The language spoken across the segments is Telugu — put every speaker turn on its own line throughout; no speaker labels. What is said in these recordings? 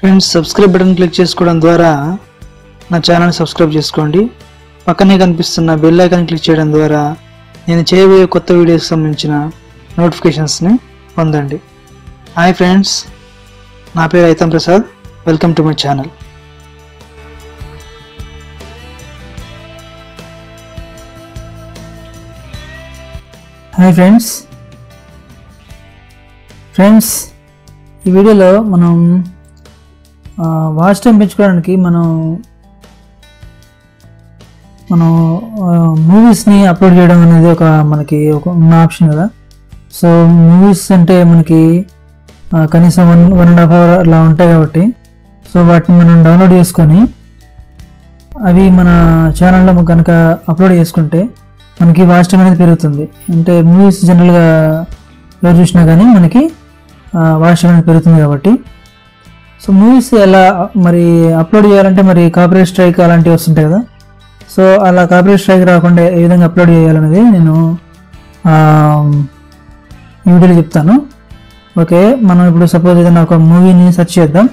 ఫ్రెండ్స్ సబ్స్క్రైబ్ బటన్ క్లిక్ చేసుకోవడం ద్వారా నా ఛానల్ని సబ్స్క్రైబ్ చేసుకోండి. పక్కనే కనిపిస్తున్న బెల్ ఐకాన్ క్లిక్ చేయడం ద్వారా నేను చేయబోయే కొత్త వీడియోకి సంబంధించిన నోటిఫికేషన్స్ని పొందండి. హాయ్ ఫ్రెండ్స్ నా పేరు Aitham Prasad. Welcome to my channel hi friends friends ఈ వీడియోలో మనం వాచ్ టైం పెంచుకోవడానికి మనం మనం మూవీస్ని అప్లోడ్ చేయడం అనేది ఒక మనకి ఒక ఉన్న ఆప్షన్ కదా. సో మూవీస్ అంటే మనకి కనీసం one one and half hour అలా ఉంటాయి కాబట్టి. సో వాటిని మనం డౌన్లోడ్ చేసుకొని అవి మన ఛానల్లో కనుక అప్లోడ్ చేసుకుంటే మనకి వాచ్ టైం అనేది పెరుగుతుంది. అంటే మూవీస్ జనరల్గా ఎవరు చూసినా కానీ మనకి వాచ్ టైం అనేది పెరుగుతుంది కాబట్టి. సో మూవీస్ ఎలా మరి అప్లోడ్ చేయాలంటే మరి కాపరేట్ స్ట్రైక్ అలాంటివి వస్తుంటాయి కదా? సో అలా కాపరేట్ స్ట్రైక్ రాకుండా ఏ విధంగా అప్లోడ్ చేయాలనేది నేను వీడియోలో చెప్తాను. ఓకే మనం ఇప్పుడు సపోజ్ ఏదైనా ఒక మూవీని సెర్చ్ చేద్దాం.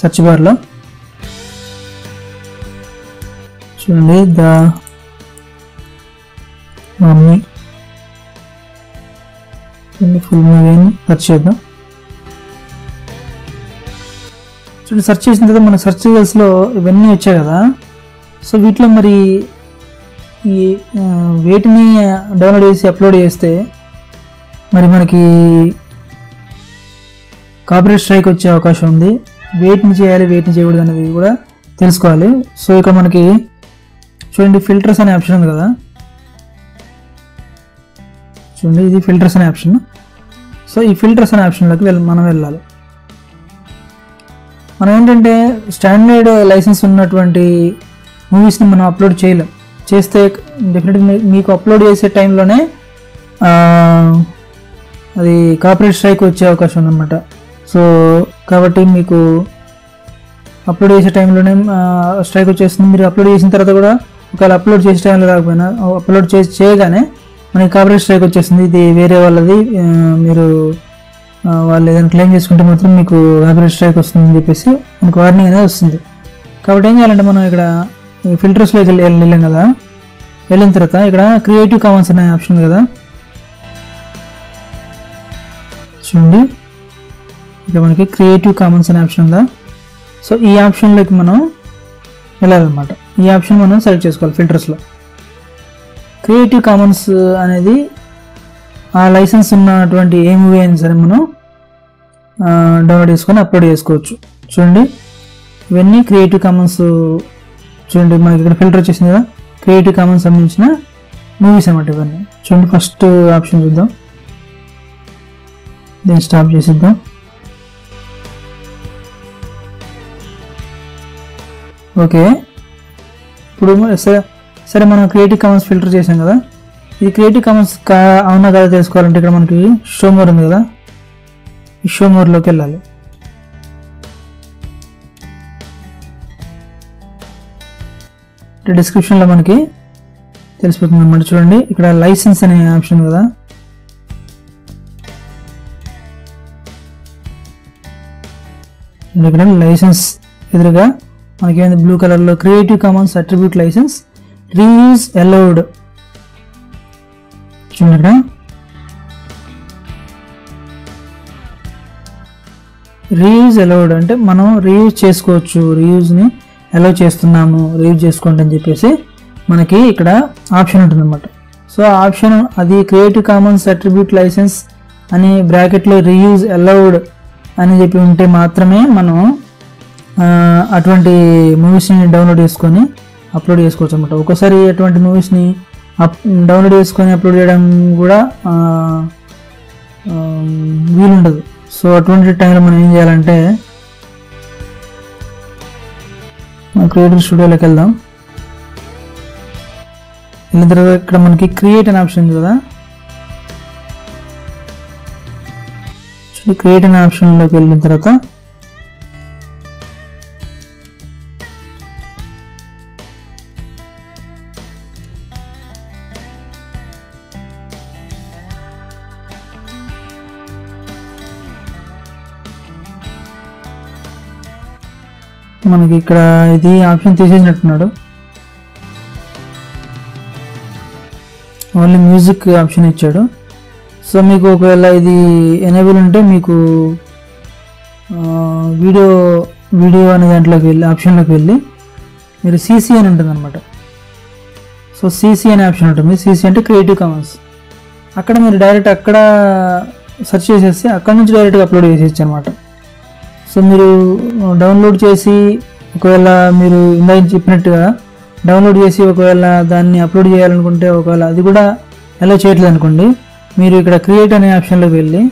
సెర్చ్ బార్లో చూడండి ద మమ్మీ. ఫుల్ మూవీని సెర్చ్ చేద్దాం. చూడండి సెర్చ్ చేసిన తర్వాత మన సెర్చ్ రిజల్ట్స్లో ఇవన్నీ వచ్చాయి కదా. సో వీటిలో మరి ఈ వేటిని డౌన్లోడ్ చేసి అప్లోడ్ చేస్తే మరి మనకి కాపరేట్ స్ట్రైక్ వచ్చే అవకాశం ఉంది. వేటిని చేయాలి వేటిని చేయకూడదు అనేది కూడా తెలుసుకోవాలి. సో ఇక్కడ మనకి చూడండి ఫిల్టర్స్ అనే ఆప్షన్ ఉంది కదా. చూడండి ఇది ఫిల్టర్స్ అనే ఆప్షన్ సో ఈ ఫిల్టర్స్ అనే ఆప్షన్లోకి వెళ్ళ మనం వెళ్ళాలి. మనం ఏంటంటే స్టాండర్డ్ లైసెన్స్ ఉన్నటువంటి మూవీస్ని మనం అప్లోడ్ చేయలేం. చేస్తే డెఫినెట్గా మీకు అప్లోడ్ చేసే టైంలోనే అది కాపరేట్ స్ట్రైక్ వచ్చే అవకాశం ఉందన్నమాట. సో కాబట్టి మీకు అప్లోడ్ చేసే టైంలోనే స్ట్రైక్ వచ్చేస్తుంది. మీరు అప్లోడ్ చేసిన తర్వాత కూడా ఒకవేళ అప్లోడ్ చేసే టైంలో రాకపోయినా అప్లోడ్ చేసి చేయగానే మనకి కాపరేట్ స్ట్రైక్ వచ్చేస్తుంది. ఇది వేరే వాళ్ళది మీరు వాళ్ళు ఏదైనా క్లెయిమ్ చేసుకుంటే మాత్రం మీకు కాపరేట్ స్ట్రైక్ వస్తుందని చెప్పేసి మనకు వార్నింగ్ అనేది వస్తుంది. కాబట్టి ఏం చేయాలంటే మనం ఇక్కడ ఫిల్టర్స్లోకి వెళ్ళి వెళ్ళాం కదా? వెళ్ళిన తర్వాత ఇక్కడ క్రియేటివ్ కామన్స్ అనే ఆప్షన్ ఉంది కదా? చూడండి. ఇక్కడ మనకి క్రియేటివ్ కామన్స్ అనే ఆప్షన్ ఉందా? సో ఈ ఆప్షన్లోకి మనం వెళ్ళాలన్నమాట. ఈ ఆప్షన్ మనం సెలెక్ట్ చేసుకోవాలి ఫిల్టర్స్లో క్రియేటివ్ కామన్స్ అనేది ఆ లైసెన్స్ ఉన్నటువంటి ఏ మూవీ అయినా సరే మనం డౌన్లోడ్ చేసుకొని అప్లోడ్ చేసుకోవచ్చు. చూడండి. ఇవన్నీ క్రియేటివ్ కామన్స్ చూడండి మనకి ఇక్కడ ఫిల్టర్ వచ్చేసింది కదా. క్రియేటివ్ కామన్స్ సంబంధించిన మూవీస్ అన్నమాట ఇవన్నీ. చూడండి ఫస్ట్ ఆప్షన్ చూద్దాం. దీన్ని స్టాప్ చేసిద్దాం. ఓకే ఇప్పుడు సరే సరే మనం క్రియేటివ్ కామన్స్ ఫిల్టర్ చేసాం కదా. ఇది క్రియేటివ్ కామన్స్ కా అవునా కదా తెలుసుకోవాలంటే ఇక్కడ మనకి షో మోర్ ఉంది కదా? ఈ షో మోర్లోకి వెళ్ళాలి డిస్క్రిప్షన్లో మనకి తెలిసిపోతుంది అనమాట చూడండి ఇక్కడ లైసెన్స్ అనే ఆప్షన్ కదా. ఇక్కడ లైసెన్స్ ఎదురుగా మనకి బ్లూ కలర్లో creative commons attribute license reuse allowed చూడండి రీయూజ్ అలౌడ్ అంటే మనం రీయూజ్ చేసుకోవచ్చు. రీయూజ్ని అలౌ చేస్తున్నాము. రీయూజ్ చేసుకోండి అని చెప్పేసి మనకి ఇక్కడ ఆప్షన్ ఉంటుందన్నమాట. సో ఆప్షన్ అది క్రియేటివ్ కామన్స్ అట్రిబ్యూట్ లైసెన్స్ అని బ్రాకెట్లో రీయూజ్ అలౌడ్ అని చెప్పి ఉంటే మాత్రమే మనం అటువంటి మూవీస్ని డౌన్లోడ్ చేసుకొని అప్లోడ్ చేసుకోవచ్చు అనమాట ఒకసారి అటువంటి మూవీస్ని అప్ డౌన్లోడ్ చేసుకొని అప్లోడ్ చేయడం కూడా వీలుండదు. సో అటువంటి టైంలో మనం ఏం చేయాలంటే క్రియేటర్ స్టూడియోలోకి వెళ్దాం. వెళ్ళిన తర్వాత ఇక్కడ మనకి క్రియేట్ అనే ఆప్షన్ ఉంది కదా. క్రియేట్ అనే ఆప్షన్లోకి వెళ్ళిన తర్వాత మనకి ఇక్కడ ఇది ఆప్షన్ తీసేసినట్టున్నాడు. ఓన్లీ మ్యూజిక్ ఆప్షన్ ఇచ్చాడు. సో మీకు ఒకవేళ ఇది ఎనేబుల్ ఉంటే మీకు వీడియో వీడియో అనే దాంట్లోకి వెళ్ళి ఆప్షన్లోకి వెళ్ళి మీరు సీసీ అని ఉంటుంది అనమాట సో సీసీ అనే ఆప్షన్ ఉంటుంది. సీసీ అంటే క్రియేటివ్ కామన్స్ అక్కడ మీరు డైరెక్ట్ అక్కడ సెర్చ్ చేసేసి అక్కడ నుంచి డైరెక్ట్గా అప్లోడ్ చేసేయచ్చు అనమాట సో మీరు డౌన్లోడ్ చేసి ఒకవేళ మీరు ఇందాక చెప్పినట్టుగా డౌన్లోడ్ చేసి ఒకవేళ దాన్ని అప్లోడ్ చేయాలనుకుంటే ఒకవేళ అది కూడా ఎలా చేయట్లేదు అనుకోండి. మీరు ఇక్కడ క్రియేట్ అనే ఆప్షన్లోకి వెళ్ళి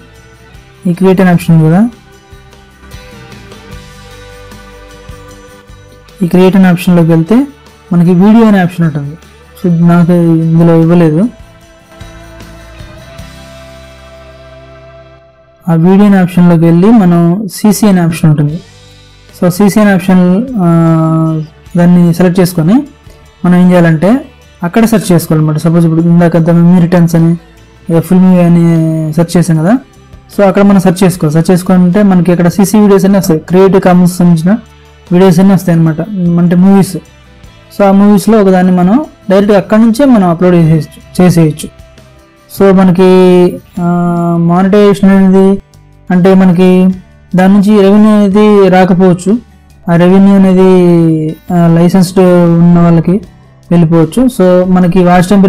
ఈ క్రియేట్ అనే ఆప్షన్ కూడా కదా ఈ క్రియేట్ అనే ఆప్షన్లోకి వెళ్తే మనకి వీడియో అనే ఆప్షన్ ఉంటుంది. సో నాకు ఇందులో ఇవ్వలేదు. ఆ వీడియో ఆప్షన్లోకి వెళ్ళి మనం సీసీ అనే ఆప్షన్ ఉంటుంది. సో సీసీ అనే ఆప్షన్ దాన్ని సెలెక్ట్ చేసుకొని మనం ఏం చేయాలంటే అక్కడ సెర్చ్ చేసుకోవాలన్నమాట. సపోజ్ ఇప్పుడు ఇందాక మెమీ రిటర్న్స్ అని ఫుల్ మూవీ అని సెర్చ్ చేసాం కదా. సో అక్కడ మనం సెర్చ్ చేసుకోవాలి. సెర్చ్ చేసుకుంటే మనకి ఇక్కడ సీసీ వీడియోస్ అన్నీ వస్తాయి. క్రియేటివ్ కామన్స్ సంబంధించిన వీడియోస్ అన్నీ వస్తాయి అనమాట అంటే మూవీస్ సో ఆ మూవీస్లో ఒకదాన్ని మనం డైరెక్ట్గా అక్కడి నుంచే మనం అప్లోడ్ చేసేయచ్చు చేసేయచ్చు. సో మనకి మానిటైజేషన్ అనేది అంటే మనకి దాని నుంచి రెవెన్యూ అనేది రాకపోవచ్చు. ఆ రెవెన్యూ అనేది లైసెన్స్డ్ ఉన్న వాళ్ళకి వెళ్ళిపోవచ్చు. సో మనకి వాచ్ టైం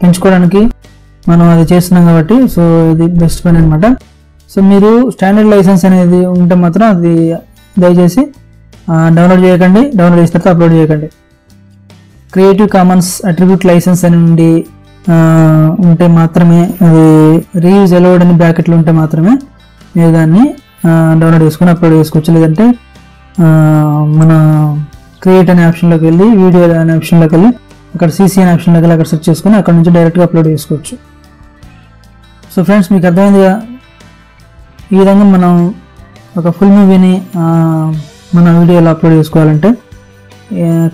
పెంచుకోవడానికి మనం అది చేస్తున్నాం కాబట్టి సో ఇది బెస్ట్ పని అనమాట సో మీరు స్టాండర్డ్ లైసెన్స్ అనేది ఉంటే మాత్రం అది దయచేసి డౌన్లోడ్ చేయకండి. డౌన్లోడ్ చేసిన తర్వాత అప్లోడ్ చేయకండి. క్రియేటివ్ కామన్స్ అట్రిబ్యూట్ లైసెన్స్ అని ఉండి ఉంటే మాత్రమే అది రీయూజ్ అలౌడ్ అని బ్రాకెట్లు ఉంటే మాత్రమే మీరు దాన్ని డౌన్లోడ్ చేసుకొని అప్లోడ్ చేసుకోవచ్చు. లేదంటే మన క్రియేట్ అనే ఆప్షన్లోకి వెళ్ళి వీడియో అనే ఆప్షన్లోకి వెళ్ళి అక్కడ సీసీ అనే ఆప్షన్లోకి వెళ్ళి అక్కడ సెర్చ్ చేసుకుని అక్కడ నుంచి డైరెక్ట్గా అప్లోడ్ చేసుకోవచ్చు. సో ఫ్రెండ్స్ మీకు అర్థమైందిగా? ఈ విధంగా మనం ఒక ఫుల్ మూవీని మన వీడియోలో అప్లోడ్ చేసుకోవాలంటే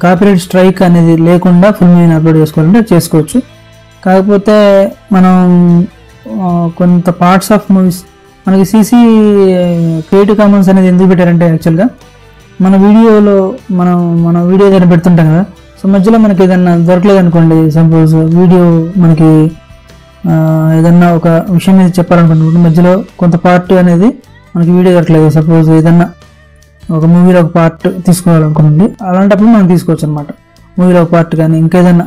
కాపీరైట్ స్ట్రైక్ అనేది లేకుండా ఫుల్ మూవీని అప్లోడ్ చేసుకోవాలంటే చేసుకోవచ్చు. కాకపోతే మనం కొంత పార్ట్స్ ఆఫ్ మూవీస్ మనకి సీసీ క్రియేటివ్ కామన్స్ అనేది ఎందుకు పెట్టారంటే యాక్చువల్గా మన వీడియోలో మనం మన వీడియో ఏదైనా పెడుతుంటాం కదా సో మధ్యలో మనకి ఏదైనా దొరకలేదు అనుకోండి సపోజ్ వీడియో మనకి ఏదన్నా ఒక విషయం మీద చెప్పాలనుకుంటున్నప్పుడు మధ్యలో కొంత పార్ట్ అనేది మనకి వీడియో దొరకలేదు. సపోజ్ ఏదన్నా ఒక మూవీలో ఒక పార్ట్ తీసుకోవాలనుకోండి అలాంటప్పుడు మనం తీసుకోవచ్చు అనమాట మూవీలో ఒక పార్ట్ కానీ ఇంకేదన్నా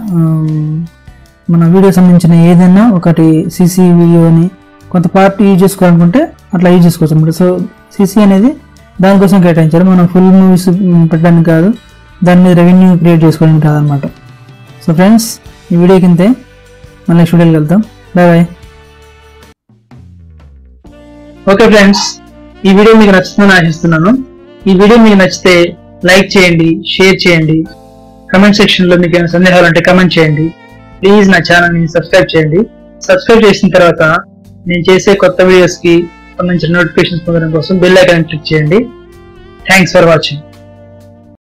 మన వీడియో సంబంధించిన ఏదైనా ఒకటి సీసీ వీడియోని కొంత పార్ట్ యూజ్ చేసుకోవాలనుకుంటే అట్లా యూజ్ చేసుకోవచ్చు. అనమాట సో సీసీ అనేది దానికోసం కేటాయించారు. మనం ఫుల్ మూవీస్ పెట్టడానికి కాదు దాని మీద రెవెన్యూ క్రియేట్ చేసుకోవడానికి కాదనమాట. సో ఫ్రెండ్స్ ఈ వీడియో కింద మళ్ళీ స్టూడియోకి వెళ్తాం బాయ్ బాయ్ ఓకే ఫ్రెండ్స్ ఈ వీడియో మీకు నచ్చుతుందని ఆశిస్తున్నాను. ఈ వీడియో మీకు నచ్చితే లైక్ చేయండి షేర్ చేయండి. కమెంట్ సెక్షన్లో మీకు ఏమైనా సందేహాలు ఉంటే కమెంట్ చేయండి. ప్లీజ్ నా ఛానల్ని సబ్స్క్రైబ్ చేయండి. సబ్స్క్రైబ్ చేసిన తర్వాత నేను చేసే కొత్త వీడియోస్కి సంబంధించిన నోటిఫికేషన్స్ పొందడం కోసం బెల్ ఐకాన్ క్లిక్ చేయండి. Thanks for watching